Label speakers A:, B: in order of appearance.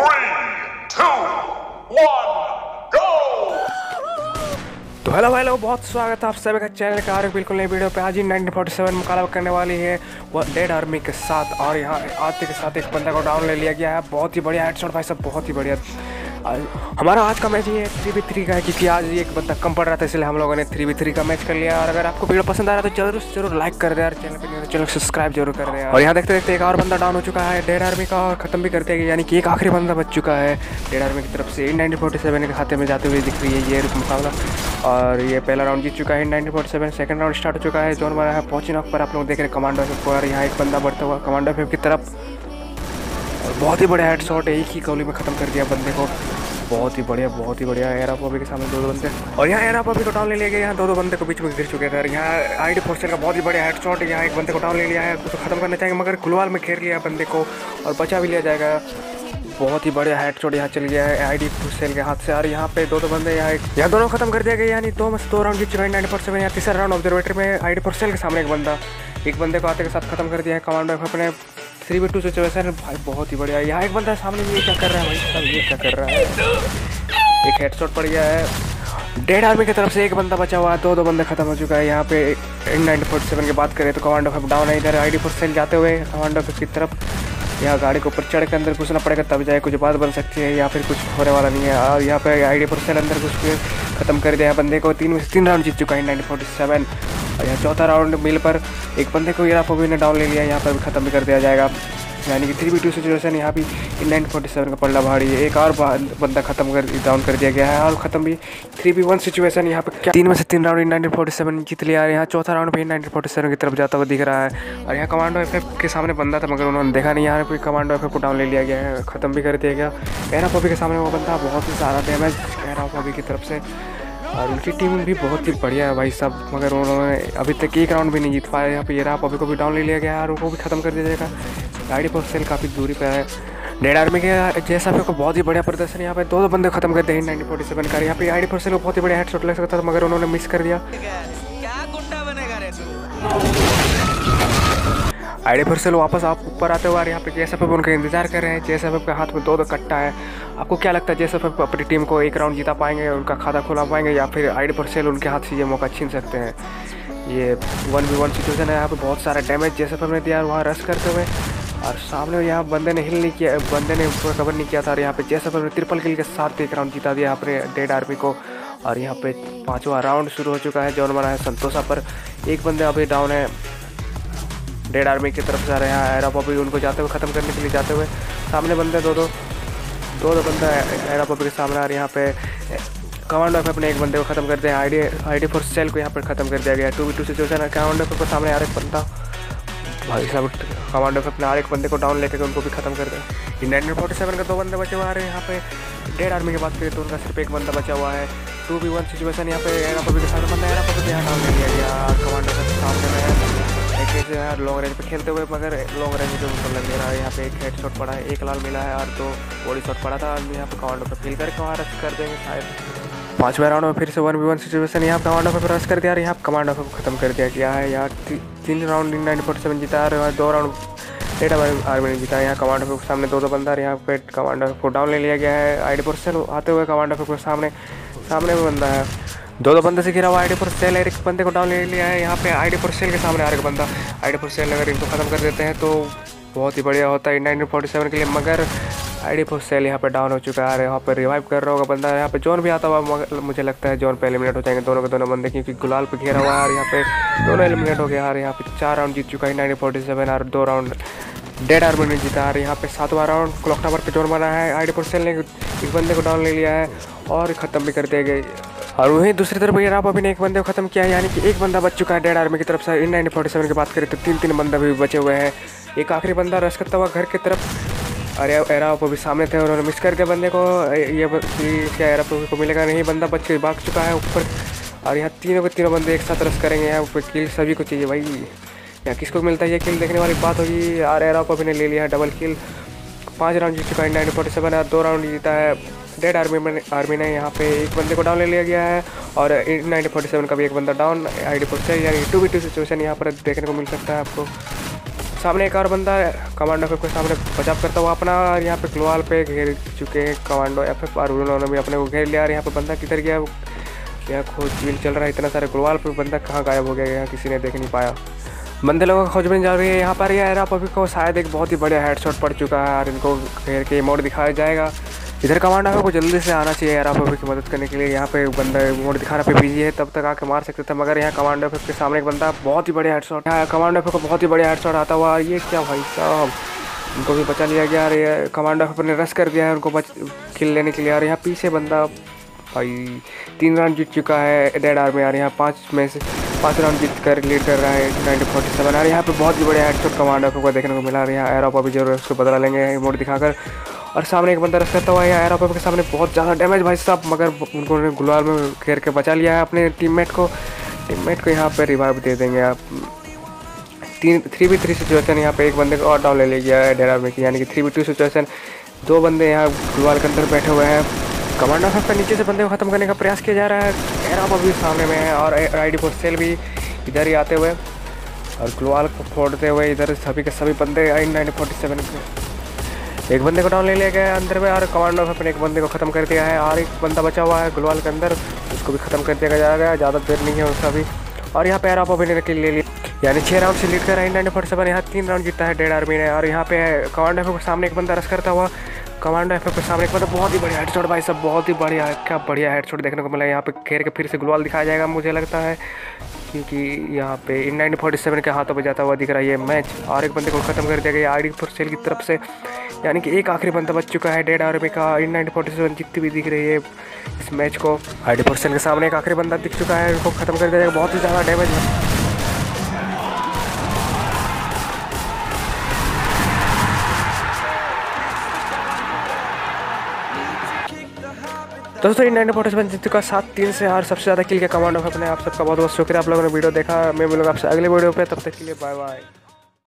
A: Three, two, one, go!
B: तो hello भाई लोग बहुत स्वागत है आप सभी का चैनल का। और बिल्कुल नई वीडियो पे। आज ही 1947 मुकाबला करने वाली है। वो डेड आर्मी के साथ और यहाँ आते के साथ एक बंदा को डाउन ले लिया गया है। बहुत ही बढ़िया हेडशॉट भाई सब बहुत ही बढ़िया। हमारा आज का मैच ये थ्री बी थ्री का है, क्योंकि आज एक बंदा कम पड़ रहा था, इसलिए हम लोगों ने थ्री बी थ्री का मैच कर लिया। और अगर आपको वीडियो पसंद आ रहा है तो ज़रूर ज़रूर लाइक कर दे यार, चैनल पर चैनल सब्सक्राइब ज़रूर कर दे और यहाँ देखते देखते एक और बंदा डाउन हो चुका है डेढ़ आर्मी का, और खत्म भी कर दिया यानी कि एक आखिरी बंदा बच चुका है। डेढ़ आर्मी की तरफ़ से इन नाइनटीन फोर्टी सेवन के खाते में जाते हुए दिख रही है ये मुकाबला। और ये पहला राउंड जीत चुका है nineteen forty seven second round start हो चुका है जोन मारा है पहुँची नॉक पर आप लोग देख रहे हैं कमांडो एफ़ और यहाँ एक बंदा बढ़ता हुआ कमांडो एफ़ की तरफ़। और बहुत ही बढ़िया हेड शॉट एक ही गोली में ख़त्म कर दिया बंदे को। बहुत ही बढ़िया, बहुत ही बढ़िया एरा पॉपी के सामने दो दो बंदे। और यहाँ एरा पॉपी को डाउन ले लिया गया, यहाँ दो दो बंदे को बीच में गिर चुके थे यहाँ आई डी फोर्सर का बहुत ही बढ़िया हेड शॉट यहाँ एक बंदे को डाउन ले लिया है, उसको खत्म करना चाहेंगे, मगर गुलवाल में घेर लिया बंदे को और बचा भी लिया जाएगा। बहुत ही बढ़िया हेड शॉट यहाँ चल गया है आई डी सेल के हाथ से। और यहाँ पे दो दो बंदे यहाँ एक यहाँ दोनों खत्म कर दिया गया, यानी दो में से दो राउंड जीत चुका है नाइन सेवन यहाँ तीसरा राउंड ऑब्जर्वेटर में आई डी सेल के सामने एक बंदा। एक बंदे को आते के साथ खत्म कर दिया है कमांडो अपने थ्री बी टू सिचुएशन भाई बहुत ही बढ़िया यहाँ एक बंदा सामने ये क्या कर रहा है भाई? साहब ये क्या कर रहा है? एक हेडशॉट पड़ गया है। डेड आर्मी की तरफ़ से एक बंदा बचा हुआ है दो दो बंदे खत्म हो चुका है। यहाँ पे इन नाइनटी फोर्टी सेवन की बात करें तो कमांडो फाइव डाउन है, इधर आई डी फोर सेल जाते हुए कमांडो फाइव की तरफ़। यहाँ गाड़ी के ऊपर चढ़ के अंदर घुसना पड़ेगा, तब जाए कुछ बात बन सकती है या फिर कुछ होने वाला नहीं है। और यहाँ पे आई डी फोर सेल अंदर घुस के खत्म कर दिया बंदे को। तीन में से तीन राउंड जीत चुका है नाइनटी सेवन और यहाँ चौथा राउंड मिल पर एक बंदे को इरा फोबी ने डाउन ले लिया, यहाँ पर भी खत्म भी कर दिया जाएगा। यानी कि थ्री बी टू सिचुएशन यहाँ भी नाइन फोर्टी सेवन का पल्ला भारी है। एक और बंदा खत्म कर डाउन कर दिया गया है। और खत्म भी थ्री बी वन सिचुएशन यहाँ पर तीन में से तीन राउंड नाइनटीन फोर्टी सेवन जीत लिया है। यहाँ चौथा राउंड भी नाइनटीन फोर्टी सेवन की तरफ़ जाता हुआ दिख रहा है। और यहाँ कमांडो एफ़ के सामने बंदा था, मगर उन्होंने देखा नहीं। यहाँ पर कमांडो एफ़ को डाउन ले लिया गया है। खत्म भी कर दिया गया। एरा पॉपी के सामने वो बंदा बहुत ही सारा डैमेज एरा पॉपी की तरफ़ से। और उनकी टीम भी बहुत ही बढ़िया है भाई साहब मगर उन्होंने अभी तक एक राउंड भी नहीं जीत पाया। यहाँ पर ये रहा अभी को भी डाउन ले लिया गया है और उनको भी खत्म कर दिया जाएगा। गाड़ी पर सेल काफ़ी दूरी पर है। डेड आर्मी के जैसा को बहुत ही बढ़िया प्रदर्शन यहाँ पे दो दो बंदे खत्म करते हैं नाइनटीन फोर्टी सेवन का। यहाँ पे आई डी को बहुत ही बढ़िया हेड शॉट लग सकता था, मगर उन्होंने मिस कर दिया। आईडी फिर से लोग वापस आप ऊपर आते हुए यहाँ पे जे एस उनका इंतज़ार कर रहे हैं। जे एस के हाथ में दो दो कट्टा है। आपको क्या लगता है जे एस अपनी टीम को एक राउंड जिता पाएँगे, उनका खाता खुला पाएँगे या फिर आई डी सेल उनके हाथ से ये मौका छीन सकते हैं? ये वन वी वन सिचुएशन है, यहाँ पे बहुत सारा डैमेज जे एस ने दिया वहाँ रश करते हुए। और सामने यहाँ बंदे ने हिल नहीं किया, बंदे ने कवर नहीं किया था और यहाँ पे जैसे ने ट्रिपल किल के साथ एक राउंड जीता दिया अपने डेड आर्मी को। और यहाँ पे पाँचवा राउंड शुरू हो चुका है, जौन बना है संतोषा पर। एक बंदे अभी डाउन है डेड आर्मी की तरफ़ आ रहे हैं, एरा पॉपी उनको जाते हुए ख़त्म करने के लिए जाते हुए। सामने बंदे दो दो दो दो बंदा एरा पॉपी के सामने आ रहे हैं, यहाँ पे कमांडो एफ़ अपने एक बंदे को ख़त्म कर दिया I D I D for sale को यहाँ पर ख़त्म कर दिया गया टू बी टू सिचुएशन है कमांडो एफ़ को सामने आ रहे बंदा। भाई साहब कमांडो एफ़ अपने हर एक बंदे को डाउन लेकर उनको भी ख़त्म कर दिया नाइनटीन फोर्टी सेवन का दो बंदे बचे हुए आ रहे हैं, यहाँ पे डेड आर्मी की बात करें तो उनका सिर्फ़ एक बंदा बचा हुआ है। टू बी वन सिचुएशन यहाँ पे एरा पॉपी के सामने बंदा, एरा पॉपी यहाँ डाउन ले लिया से यार लॉन्ग रेंज पे खेलते हुए, मगर लॉन्ग रेंज पे उनको लग रहा है, यहाँ पे एक हेड शॉट पड़ा है, एक लाल मिला है और दो बॉडी शॉट पड़ा था और यहाँ पे कमांडो पे फील करके वहाँ रश कर देंगे शायद। पाँचवें राउंड में फिर से वन वी वन सिचुएशन यहाँ कमांडो पे रश कर दिया, और यहाँ कमांडो पे खत्म कर दिया गया है, यहाँ तीन राउंड नाइन फोर्टी सेवन जीता और दो राउंड डेटा आर्मी ने जीता यहाँ कमांडो पे सामने दो दो बंदा यहाँ पे कमांडो को डाउन ले लिया गया है आई डी आते हुए कमांडो पे सामने सामने में बंदा है। दो दो बंदे से घिरा हुआ आई डी फोर सेल एक बंदे को डाउन ले लिया है, यहाँ पे आई डी फोर सेल के सामने आ रहा बंदा। आई डी फोर सेल अगर इनको ख़त्म कर देते हैं तो बहुत ही बढ़िया होता है नाइनटीन फोर्टी सेवन के लिए, मगर आई डी फोर सेल यहाँ पे डाउन हो चुका है, यहाँ पे रिवाइव कर रहा होगा बंदा, यहाँ पे जोन भी आता हुआ मुझे लगता है जोन पे एलिमिनेट हो जाएँगे दोनों के दोनों बंदे, क्योंकि गुलाल पे घेरा हुआ है और यहाँ पे दोनों एलिमिनेट हो गया यार यहाँ पे चार राउंड जीत चुका है नाइनटीन फोर्टी सेवन और दो राउंड डेड आर्मी ने जीता है यहाँ पे सातवां राउंड क्लॉक टावर पे जोन बना है आई डी फोर सेल ने एक बंदे को डाउन ले लिया है और ख़त्म भी कर दिया गया। और वहीं दूसरी तरफ़ आप अभी ने एक बंदे को खत्म किया है, यानी कि एक बंदा बच चुका है डेड आर्मी की तरफ़ से, इन नाइनटीन फोर्टी सेवन की बात करें तो तीन तीन बंदा भी बचे हुए हैं। एक आखिरी बंदा रश करता हुआ घर की तरफ़। और एरा भी सामने थे उन्होंने मिस कर दिया बंदे को ये क्या एरा को मिलेगा नहीं, बंदा बच के भाग चुका है ऊपर। और यहाँ तीनों के तीनों बंदे एक साथ रश करेंगे, यहाँ ऊपर किल सभी को चाहिए भाई। यहाँ किसको मिलता है, ये किल देखने वाली बात होगी। और एरा को भी ने ले लिया है डबल किल पाँच राउंड जीत चुका है नाइन फोर्टी सेवन और दो राउंड जीता है। डेड आर्मी में, आर्मी ने यहाँ पे एक बंदे को डाउन ले लिया गया है और नाइनटीन का भी एक बंदा डाउन आई डी यानी टू बी टू सिचुएशन यहाँ पर देखने को मिल सकता है आपको। सामने एक और बंदा कमांडो एफ़ के सामने बचाव करता हुआ अपना, और यहाँ पे ग्लोवाल पे घेर चुके हैं कमांडो एफ़ एफ़ और उन्होंने भी अपने को घेर लिया, और यहाँ पे बंदा किधर गया? क्या खोजबीन चल रहा है, इतना सारे ग्लोवाल पे बंदा कहाँ गायब हो गया यहाँ किसी ने देख नहीं पाया। बंदे लोगों का खोजबीन जा रही है, यहाँ पर ये एरा पबी को शायद एक बहुत ही बढ़िया हेडशॉट पड़ चुका है, और इनको घेर के मोड दिखाया जाएगा। इधर कमांडो को जल्दी से आना चाहिए एरा पबी की मदद करने के लिए। यहाँ पे बंदा मोड दिखाना पे बिज़ी है, तब तक आके मार सकते थे, मगर यहाँ कमांडो के सामने एक बंदा बहुत ही बढ़िया हेडशॉट यहाँ कमांडो को बहुत ही बढ़िया हेडशॉट आता हुआ, ये क्या भाई साहब? उनको भी बचा लिया गया और ये कमांडो ने रस कर दिया है उनको बच किल लेने के लिए। और यहाँ पीछे बंदा भाई तीन राउंड जीत चुका है डेड आर्मी यार यहाँ पाँच में से पाँच राउंड जीत कर लीड कर रहा है नाइनटीन फोर्टी सेवन और यहाँ पे बहुत ही बढ़िया हेडशॉट कमांडो को देखने को मिला। और यहाँ एरोप अभी ज़रूर उसको बदला लेंगे मोड दिखाकर। और सामने एक बंदा रस करता हुआ है। एरोप के सामने बहुत ज़्यादा डैमेज भाई साहब, मगर उनको गुलाल में घेर के बचा लिया है अपने टीममेट को। टीममेट को यहाँ पर रिवाइव दे देंगे आप। तीन थ्री बी थ्री सिचुएशन यहाँ पे एक बंदे को और डाउन ले लिया गया है डेरा में यानी कि थ्री बी टू सिचुएशन दो बंदे यहाँ गुलवाल के अंदर बैठे हुए हैं। कमांडर साहब का नीचे से बंदे को ख़त्म करने का प्रयास किया जा रहा है। एरा भी सामने में है और आई डी सेल भी इधर ही आते हुए। और ग्लोवाल को फोड़ते हुए इधर सभी के सभी बंदे आई नाइनटीन फोर्टी सेवन एक बंदे को डाउन ले लिया गया है अंदर में और कमांडो साहब अपने एक बंदे को ख़त्म कर दिया है और एक बंदा बचा हुआ है गुलवाल के अंदर। उसको भी ख़त्म कर दिया जाएगा ज़्यादा देर नहीं है उसका भी। और यहाँ पे एरा भी ने ले लिया यानी छः राउंड से लीड कर रहा है नाइन फोर्टी सेवन यहाँ तीन राउंड जीता है डेढ़ आर्मी ने। और यहाँ पे कमांडो के सामने एक बंदा रस करता हुआ कमांडो एफ़ के सामने एक मतलब बहुत ही बढ़िया हेडशॉट भाई सब बहुत ही बढ़िया, क्या बढ़िया हेडशॉट देखने को मिला। यहाँ पे खेर के फिर से ग्लोवाल दिखाया जाएगा, मुझे लगता है, क्योंकि यहाँ पे इन नाइनटीन फोर्टी सेवन के हाथों पे जाता हुआ दिख रहा है ये मैच और एक बंदे को ख़त्म कर दिया गया आई डी सेल की तरफ़ से। यानी कि एक आखिरी बंदा बच चुका है डेड आर्मी का इन नाइनटीन फोर्टी सेवन जीतती भी दिख रही है इस मैच को। आई डी के सामने एक आखिरी बंदा दिख चुका है उनको ख़त्म कर दिया जाएगा, बहुत ही ज़्यादा डैमेज दोस्तों नाइन फोर्टी सेवन का सात, तीन से हार सबसे ज़्यादा किल के कमांड अपने आप सबका बहुत बहुत शुक्रिया। आप लोगों ने वीडियो देखा, मैं मिलूँगा आपसे अगले वीडियो पे, तब तक के लिए बाय बाय